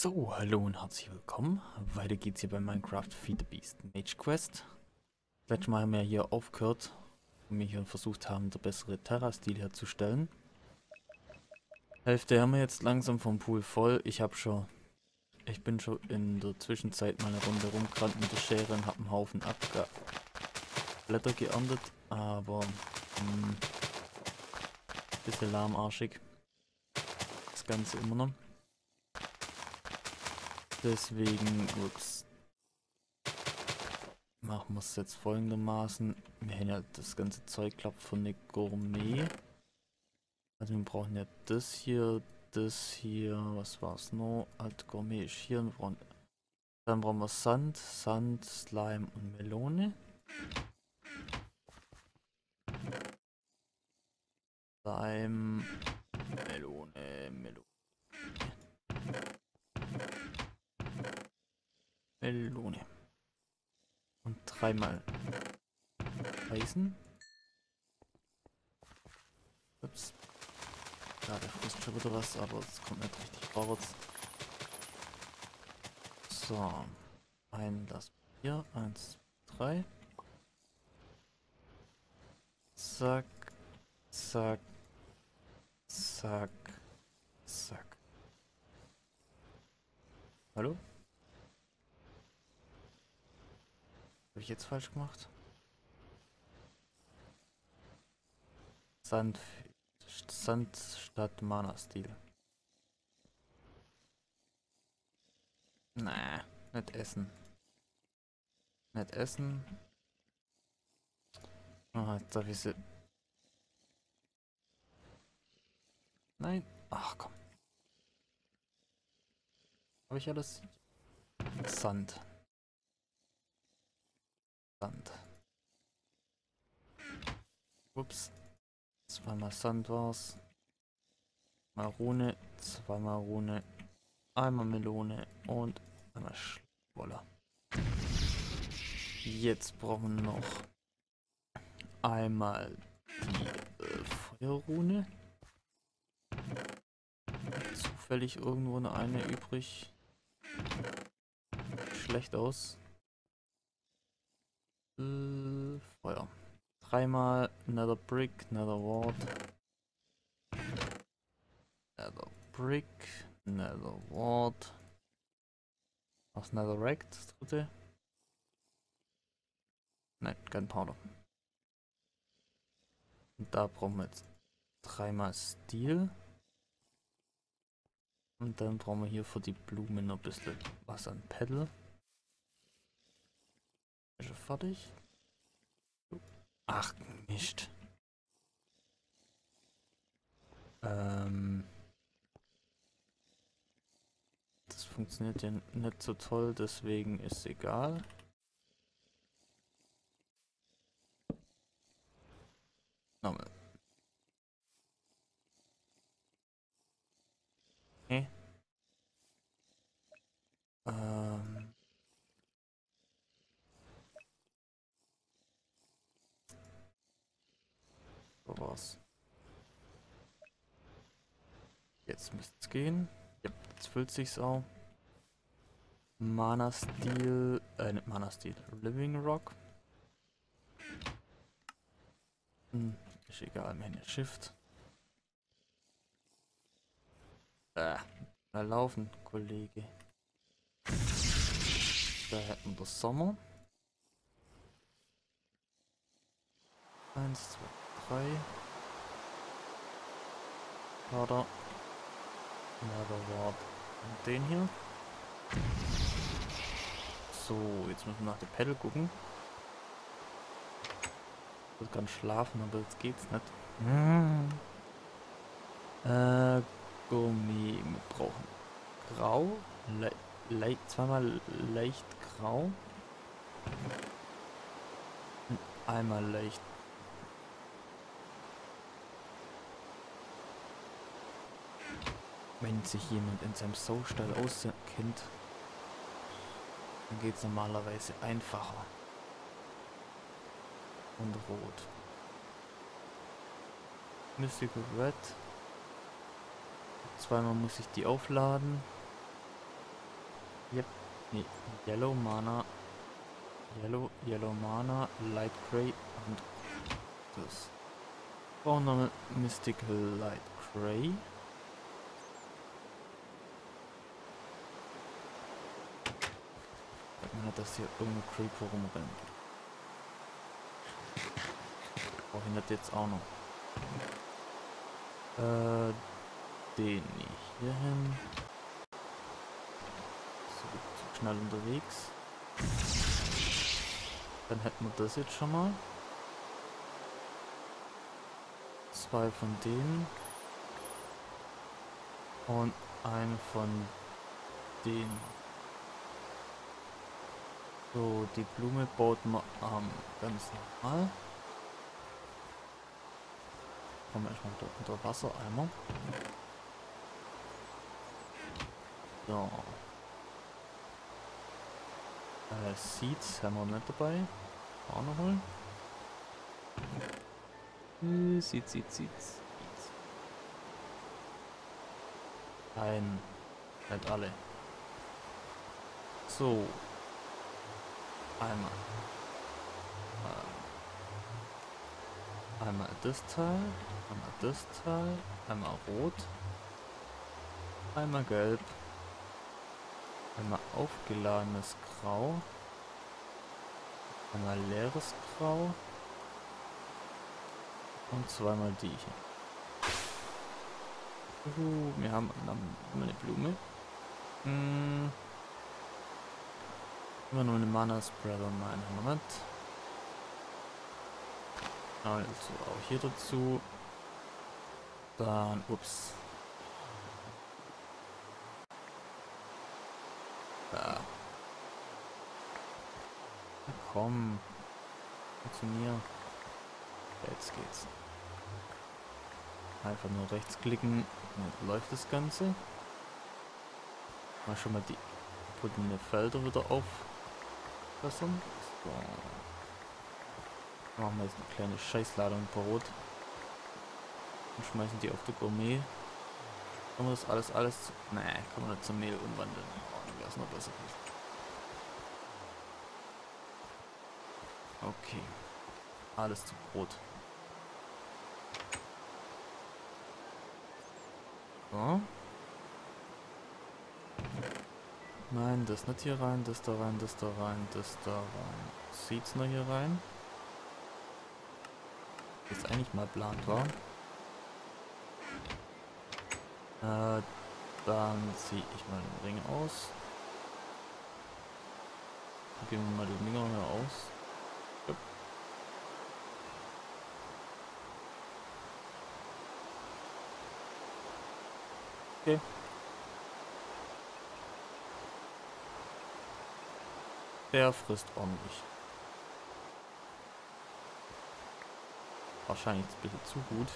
So, hallo und herzlich willkommen. Weiter geht's hier bei Minecraft Feed the Beast Mage Quest. Letztes Mal haben wir hier aufgehört und wir hier versucht haben, der bessere Terra-Stil herzustellen. Hälfte haben wir jetzt langsam vom Pool voll. Ich habe schon, ich bin schon in der Zwischenzeit mal eine Runde rumgerannt mit der Schere und habe einen Haufen Abga Blätter geerntet, aber ein hm, bisschen lahmarschig. Das Ganze immer noch. Deswegen, ups, machen wir es jetzt folgendermaßen. Wir haben ja das ganze Zeug klappt von der Gourmet. Also wir brauchen ja das hier, das hier, was war's noch? Alt Gourmet ist hier und brauchen, dann brauchen wir Sand, Sand, Slime und Melone. Slime, Melone, Melone. Melone. Und dreimal Eisen. Ups. Ja, der frisst schon wieder was, aber es kommt nicht richtig vorwärts. So. Ein das hier. Eins, drei. Zack. Zack. Zack. Zack. Hallo? Habe ich jetzt falsch gemacht? Sand, Sand statt Mana-Stil. Nee, nicht essen. Nicht essen. Ah, jetzt darf ich sie... Nein. Ach komm. Habe ich alles? Sand. Sand. Ups. Zweimal Sand war's. Mal Rune, zweimal Rune, einmal Melone und einmal Schwoller. Jetzt brauchen wir noch einmal die äh, Feuerrune. Zufällig irgendwo eine übrig. Schlecht aus. Äh, Feuer. Dreimal Nether Brick, Nether Ward. Nether Brick, Nether Ward. Was Nether Rack, das dritte? Nein, kein Powder. Und da brauchen wir jetzt dreimal Steel. Und dann brauchen wir hier für die Blumen noch ein bisschen was an Pedal. Er fertig? Ach, Mist. Ähm. Das funktioniert ja nicht so toll, deswegen ist egal. Nochmal. Okay. Ähm. War's. Jetzt müsste es gehen. Ja, jetzt füllt sich's auch. Mana Steel, äh, nicht Mana Steel, Living Rock. Hm, ist egal, meine Shift. Äh, mal laufen, Kollege. Da hätten wir Sommer. Eins, zwei, 3. Oder Ward. Und den hier. So, jetzt müssen wir nach dem Pedal gucken. Ich will ganz schlafen, aber jetzt geht's nicht. Hm. Äh, Gummi. Brauchen grau. Le le zweimal leicht grau. Einmal leicht Wenn sich jemand in seinem Soulstall auskennt, dann geht es normalerweise einfacher. Und rot. Mystical Red. Zweimal muss ich die aufladen. Yep. Nee, Yellow Mana. Yellow, Yellow Mana, Light Grey und das. Ornament Mystical Light Grey. Man hat das hier irgendein Creeper rumrennen. Wohin hat jetzt auch noch? Äh, den hier hin. So, schnell unterwegs. Dann hätten wir das jetzt schon mal. Zwei von denen. Und einen von denen. So, die Blume baut man ähm, ganz normal. Kommen wir erstmal unter, unter Wasser einmal. So. Äh, Seeds haben wir nicht dabei. Auch noch holen. Äh, Seeds, Seeds, Seeds. Ein. Nicht alle. So. Einmal. Ähm. Einmal das Teil. Einmal das Teil. Einmal rot. Einmal gelb. Einmal aufgeladenes Grau. Einmal leeres Grau. Und zweimal die hier. Uh, wir haben eine Blume. Hm. Immer nur eine Mana Spreader, nein, Moment. Also auch hier dazu. Dann, ups. Da. Na komm. Funktioniert. Jetzt geht's. Einfach nur rechts klicken. Jetzt läuft das Ganze. Mal schon mal die verbundene Felder wieder aufbessern. So. Machen wir jetzt eine kleine Scheißladung Brot. Und schmeißen die auf die Gourmet. Kann man das alles, alles... Nee, kann man nicht zum Mehl umwandeln. Oh, wäre es noch besser. Okay. Alles zu Brot. So. Nein, das nicht hier rein, das da rein, das da rein, das da rein. Sieht's noch hier rein? Das eigentlich mal plant war. Äh, dann ziehe ich mal den Ring aus. Gehen wir mal den Dinger hier aus. Yep. Okay. Der frisst ordentlich. Wahrscheinlich ein bisschen zu gut.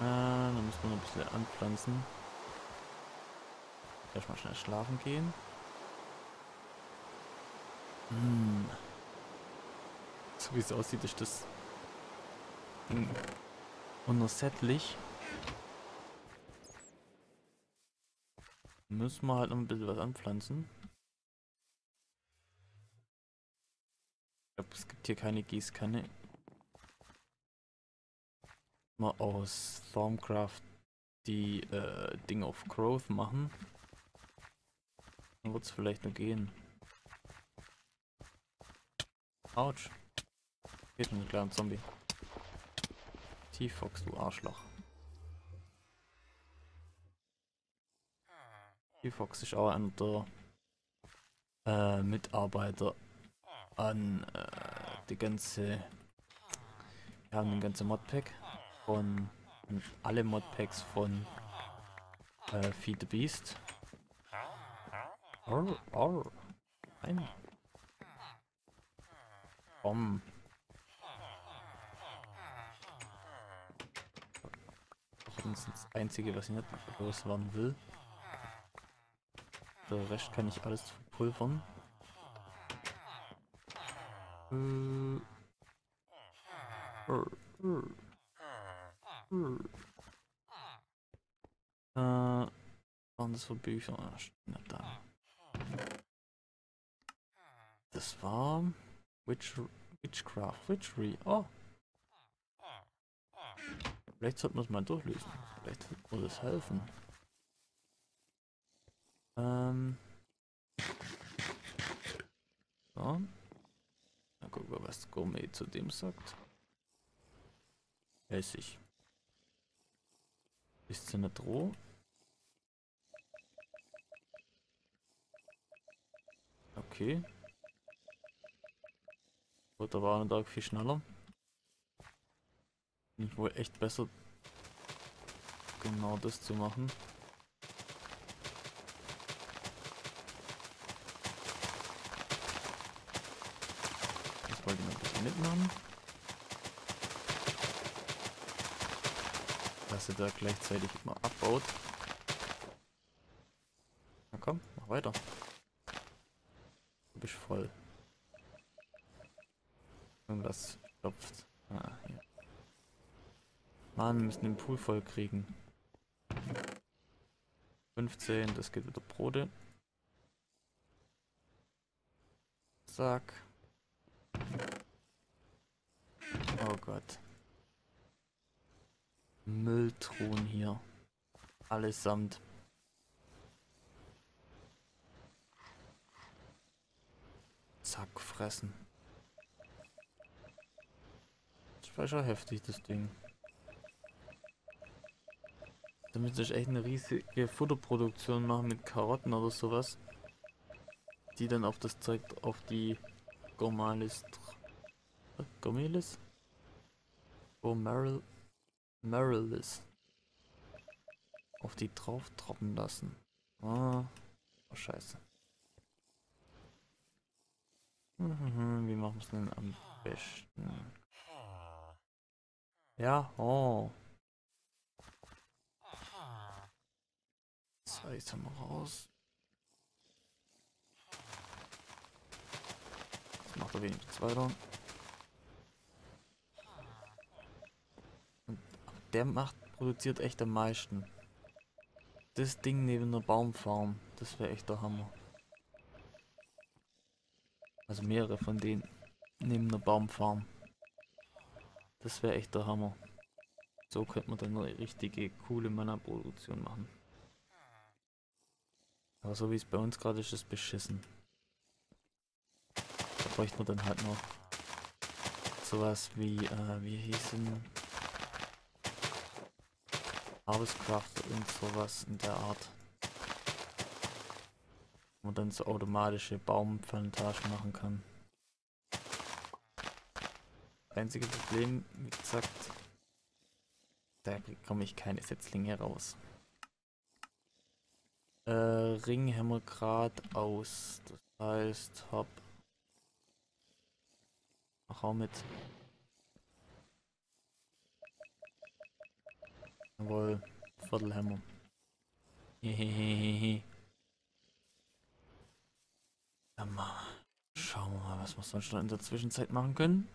Äh, dann müssen wir noch ein bisschen anpflanzen. Erstmal schnell schlafen gehen. Hm. So wie es aussieht, ist das Ding unersättlich. Müssen wir halt noch ein bisschen was anpflanzen. Glaube, es gibt hier keine Gießkanne mal aus Stormcraft die äh, Dinge of Growth machen. Dann wird es vielleicht nur gehen. Autsch. Geht ein kleiner Zombie. T-Fox, du Arschloch. T-Fox ist auch einer der äh, Mitarbeiter an äh, die ganze wir haben ein ganze Modpack von alle Modpacks von äh, Feed the Beast. Arr, arr. Nein. Komm. Das ist das Einzige, was ich nicht loswerden will. Der Rest kann ich alles verpulvern. Äh. Äh, waren das für Bücher? Ah, steht nicht da. Das war Witch, Witchcraft, Witchery. Oh. Vielleicht sollte man es mal durchlesen. Vielleicht wird mir das helfen. Ähm. So. Dann gucken was Gourmet zu dem sagt. Essig. Ist sie nicht roh? Okay. Gut, da war ein Tag viel schneller. Bin ich wohl echt besser, genau das zu machen. Das wollte ich noch ein bisschen mitmachen. Dass er da gleichzeitig immer abbaut. Na komm, mach weiter. Du bist voll. Irgendwas stopft. Ah, hier. Mann, wir müssen den Pool voll kriegen. 15, das geht wieder Brote. Zack. Oh Gott. Mülltruhen hier. Allesamt. Zack, fressen. Das war schon heftig, das Ding. Da müsste ich echt eine riesige Futterproduktion machen mit Karotten oder sowas. Die dann auf das Zeug, auf die Gomalis. Gomelis? Gomeril. Marilis. Auf die drauf droppen lassen. Ah. Oh, scheiße. Wie machen wir es denn am besten? Ja, oh. So, wir raus. Jetzt macht er wenigstens weiter. Der macht, produziert echt am meisten. Das Ding neben einer Baumfarm, das wäre echt der Hammer. Also mehrere von denen neben einer Baumfarm. Das wäre echt der Hammer. So könnte man dann eine richtige coole Mana-Produktion machen. Aber so wie es bei uns gerade ist, ist es beschissen. Da bräuchte man dann halt noch sowas wie, äh, wie hießen Harvestcraft und sowas in der Art. Wo man dann so automatische Baumplantagen machen kann einzige Problem, wie gesagt, da bekomme ich keine Setzlinge raus. Äh, Ring haben wir gerade aus. Das heißt, hab. Mach auch mit. Jawohl, Viertelhammer. Hehehehe. Schauen wir mal, was wir sonst noch in der Zwischenzeit machen können.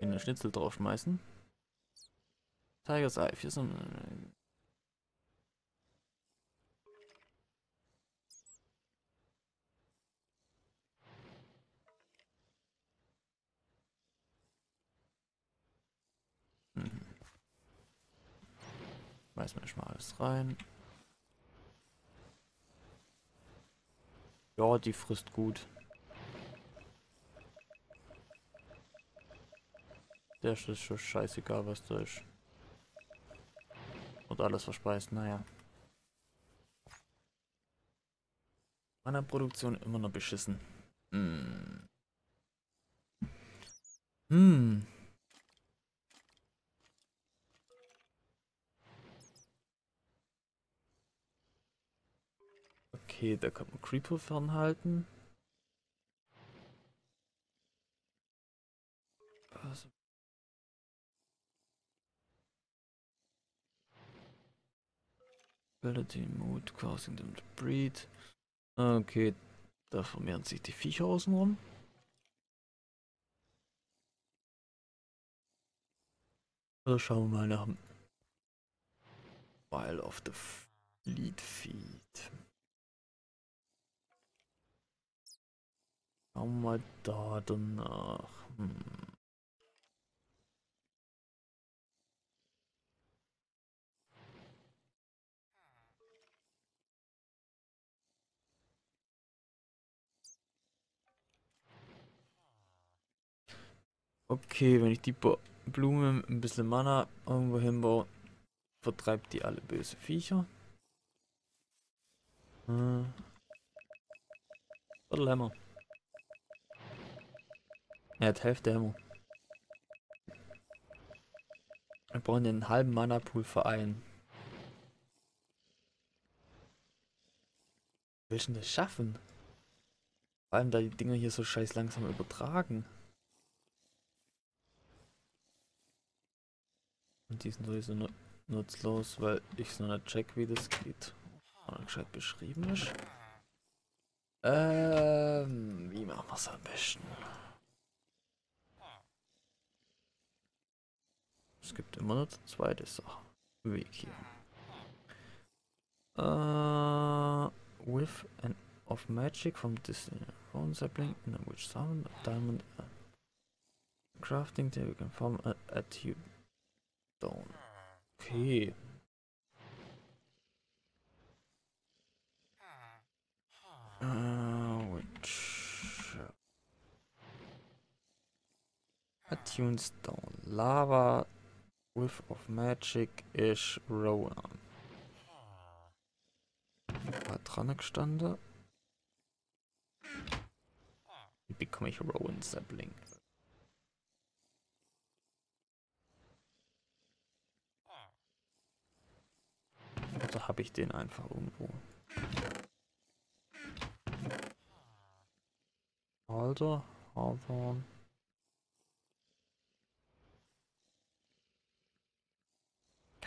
In den Schnitzel draufschmeißen. Tiger's Eye, hier sind. Schmeißen wir mal alles rein. Ja, die frisst gut. Der ist schon scheißegal, was da ist. Und alles verspeist, naja. Meiner Produktion immer noch beschissen. Hm. Hm. Okay, da kann man Creeper fernhalten. Also Ability Mood causing them to breed. Okay, da vermehren sich die Viecher außenrum. Also schauen wir mal nach File of the Fleet Feed. Schauen wir mal da danach. Hm. Okay, wenn ich die Blume mit ein bisschen Mana irgendwo hinbaue, vertreibt die alle böse Viecher. Hm. Oder Lämmer. Er hat Hälfte Hämmer. Wir brauchen den halben Mana-Pool vereinen. Willst du das schaffen? Vor allem da die Dinger hier so scheiß langsam übertragen. Und die sind sowieso nur nutzlos, weil ich so nicht check, wie das geht. Oder gescheit beschrieben ist. Ähm, wie machen wir es am besten? Es gibt immer eine zweite Sache. Weg hier. Uh, with an of magic from this phone sapling in which summon a diamond uh, crafting table can form a, a tube down. Okay. Uh, which attunes down lava with of magic is Rowan. War dran gestanden. Wie bekomme ich Rowan Sapling? Oder habe ich den einfach irgendwo? Alter, Hawthorne.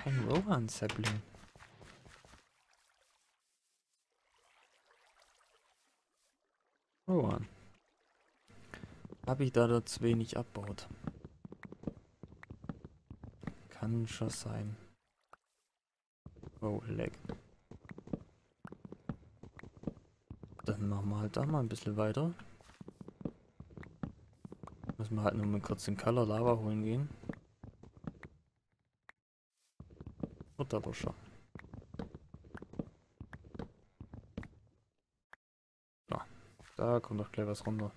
Kein Rohan Sapling. Rohan. Habe ich da zu wenig abbaut? Kann schon sein. Oh, leck. Dann machen wir halt da mal ein bisschen weiter. Müssen wir halt nur mal kurz den Color Lava holen gehen. Aber schon. Ja, da kommt doch gleich was runter.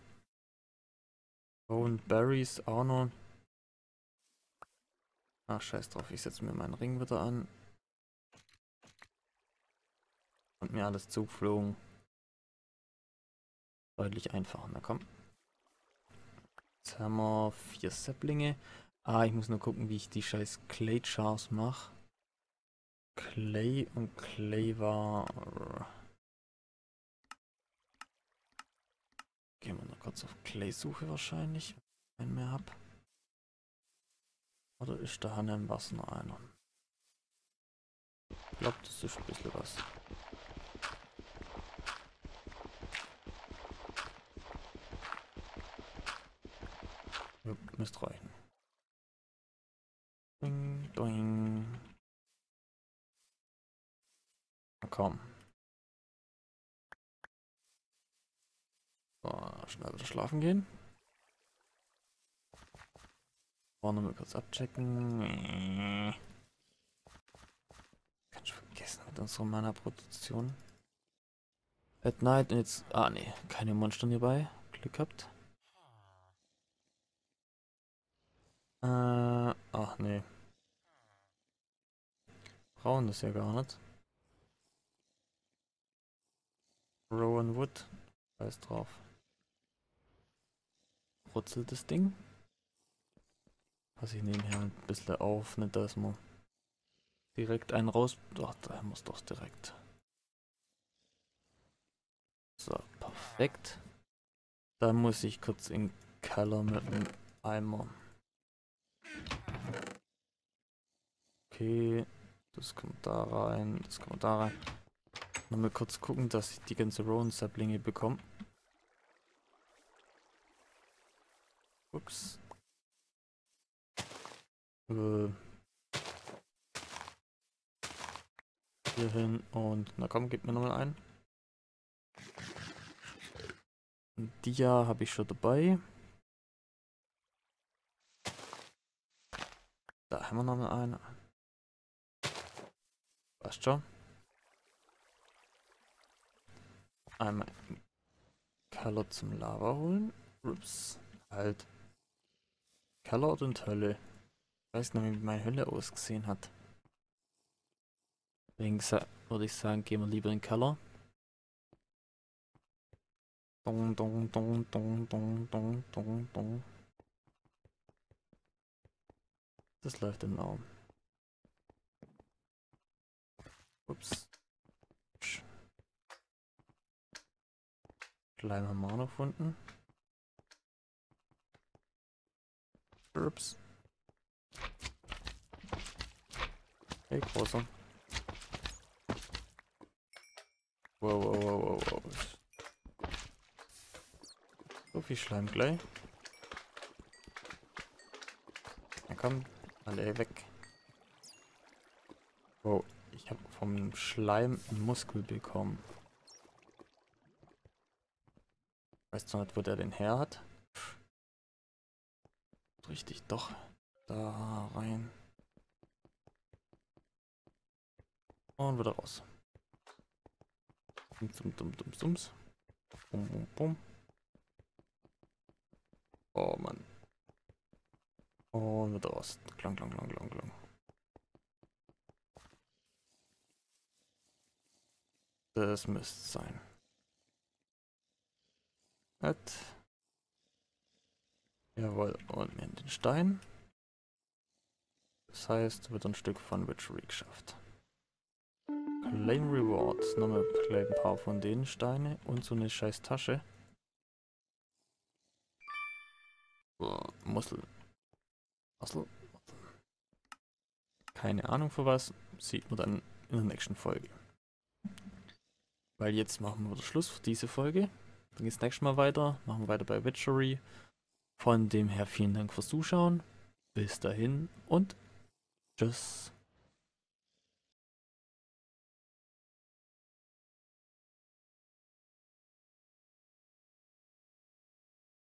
Und Berries auch noch. Ach, scheiß drauf, ich setze mir meinen Ring wieder an. Und mir alles zuflogen. Deutlich einfacher. Na komm. Jetzt haben wir vier Säpplinge. Ah, ich muss nur gucken, wie ich die scheiß Clay Chars mache. Clay und Clay war... Gehen wir noch kurz auf Clay-Suche wahrscheinlich, wenn mehr hab. Oder ist da im Wasser noch einer? Ich glaube, das ist ein bisschen was. Ja, müsste reichen. Komm. So, schnell wieder schlafen gehen. Vorne mal kurz abchecken. Kann schon vergessen mit unserer Mana-Produktion. At Night und jetzt... Ah, ne, keine Monster hierbei. Glück gehabt. Äh, ach nee. Brauchen das ja gar nicht. Rowan Wood. Scheiß drauf. Rutzelt das Ding. Pass ich nebenher ein bisschen auf, nicht dass man direkt einen raus... Doch, da muss doch direkt. So, perfekt. Dann muss ich kurz in Keller mit dem Eimer. Okay, das kommt da rein, das kommt da rein. Mal kurz gucken, dass ich die ganze Rowan-Saplinge bekomme. Ups. Äh. Hier hin und na komm, gib mir nochmal ein. Dia habe ich schon dabei. Da haben wir nochmal einen. Passt schon. Einmal Keller zum Lava holen. Ups. Halt. Keller und Hölle. Ich weiß noch, wie meine Hölle ausgesehen hat. Deswegen würde ich sagen, gehen wir lieber in den Keller. Dong, dong, dong, dong, dong, dong, dong, dong. Das läuft im Raum. Ups. Schleim haben wir noch gefunden. Ups. Hey, großer. Wow, wow, wow, wow, wow. So viel Schleim gleich. Na komm, alle weg. Wow, ich habe vom Schleim einen Muskel bekommen. Weißt du nicht, wo der den her hat? Richtig, doch. Da rein. Und wieder raus. Dum, dum, dum, dums. Bum, bum, bum. Oh Mann. Und wieder raus. Klang, klang, klang, klang, klang. Das müsste sein. Nett. Jawohl, und in den Stein. Das heißt, wird ein Stück von Witchery geschafft. Claim Rewards. Nochmal claim ein paar von den Steine und so eine scheiß Tasche. Mussel. Mussel. Keine Ahnung für was. Sieht man dann in der nächsten Folge. Weil jetzt machen wir Schluss für diese Folge. Dann geht es nächstes Mal weiter. Machen wir weiter bei Witchery. Von dem her vielen Dank fürs Zuschauen. Bis dahin und tschüss.